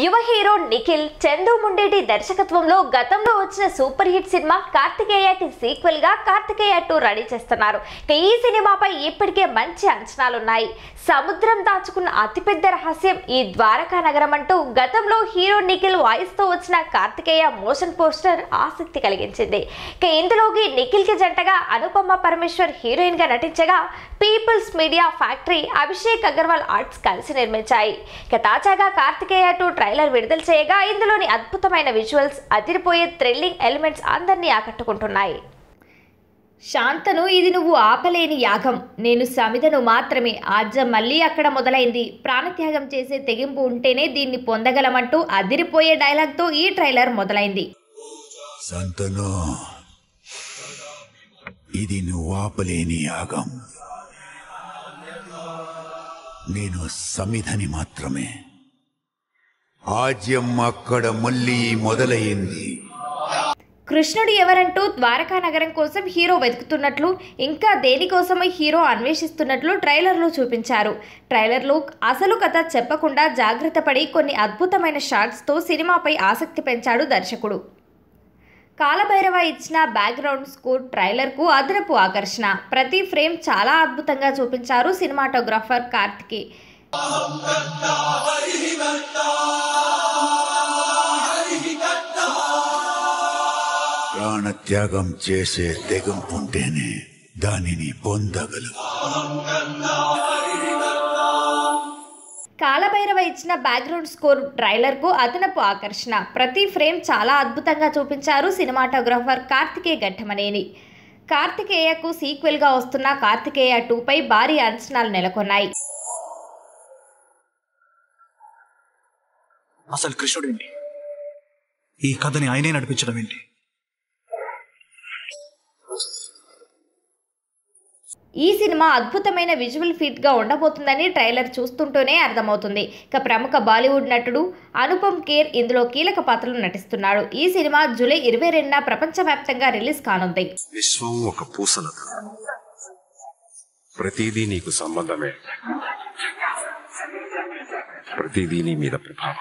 యువ హీరో నిఖిల్ చందు ముండేటి దర్శకత్వంలో గతంలో వచ్చిన సూపర్ హిట్ సినిమా కార్తికేయకి సీక్వెల్గా కార్తికేయ టూ రెడీ చేస్తున్నారు. ఈ సినిమాపై ఇప్పటికే మంచి అంచనాలున్నాయి. సముద్రం దాచుకున్న అతిపెద్ద రహస్యం ఈ ద్వారకా నగరం అంటూ గతంలో హీరో నిఖిల్ వాయిస్తో వచ్చిన కార్తికేయ మోషన్ పోస్టర్ ఆసక్తి కలిగించింది. ఇక ఇందులోకి నిఖిల్కి జంటగా అనుపమ పరమేశ్వర్ హీరోయిన్గా నటించగా people's media factory Abhishek Agarwal arts కలిసి నిర్మించాయి. ఇక తాజాగా కార్తికేయ టూ ట్రైలర్ విడుదల చేయగా ఇందులోని అద్భుతమైన విజువల్స్ అదిరిపోయే థ్రిల్లింగ్ ఎలిమెంట్స్ అందరినీ ఆకట్టుకుంటున్నాయి. శాంతను ఇది నువ్వు ఆపలేని యాగం. నేను సమిధను మాత్రమే. ఆజ్యం మళ్ళీ అక్కడ మొదలైంది. ప్రాణత్యాగం చేసే తెగింపు ఉంటేనే దీన్ని పొందగలమంటూ అదిరిపోయే డైలాగ్తో ఈ ట్రైలర్ మొదలైంది. సంతను ఇది నువ్వు ఆపలేని యాగం. నేను సమిధని మాత్రమే. ఆజ్యం అక్కడ మళ్ళీ మొదలయ్యింది కృష్ణుడు ఎవరంటూ ద్వారకా నగరం కోసం హీరో వెతుకుతున్నట్లు ఇంకా దేనికోసమో హీరో అన్వేషిస్తున్నట్లు ట్రైలర్లో చూపించారు. ట్రైలర్లో అసలు కథ చెప్పకుండా జాగ్రత్త పడి కొన్ని అద్భుతమైన షాట్స్తో సినిమాపై ఆసక్తి పెంచాడు దర్శకుడు. కాలభైరవ ఇచ్చిన బ్యాక్గ్రౌండ్ స్కోర్ ట్రైలర్కు అదనపు ఆకర్షణ. ప్రతి ఫ్రేమ్ చాలా అద్భుతంగా చూపించారు సినిమాటోగ్రాఫర్ కార్తికి. ప్రాణత్యాగం చేసే తెగింపు ఉంటేనే దానిని పొందగలవు కాలభైరవ ఇచ్చిన బ్యాక్గ్రౌండ్ స్కోర్ ట్రైలర్కు అదనపు ఆకర్షణ. ప్రతి ఫ్రేమ్ చాలా అద్భుతంగా చూపించారు సినిమాటోగ్రాఫర్ కార్తికేయ ఘట్టమనేని. కార్తికేయకు సీక్వెల్గా వస్తున్న కార్తికేయ టూపై భారీ అంచనాలు నెలకొన్నాయి. అసలు కృష్ణుడేంటి? ఈ కథని ఆయనే నడిపించడం ఏంటి? ఈ సినిమా అద్భుతమైన విజువల్ ఫీట్గా ఉండబోతుందని ట్రైలర్ చూస్తుంటూనే అర్థమవుతుంది. ఇక ప్రముఖ బాలీవుడ్ నటుడు అనుపమ్ ఖేర్ ఇందులో కీలక పాత్రలు నటిస్తున్నాడు. ఈ సినిమా జూలై ఇరవై రెండున ప్రపంచవ్యాప్తంగా రిలీజ్ కానుంది. విశ్వం ఒక పూసలత ప్రతిదీ నీకు సంబంధమే. ప్రతిదీ నీ మీద ప్రభావం.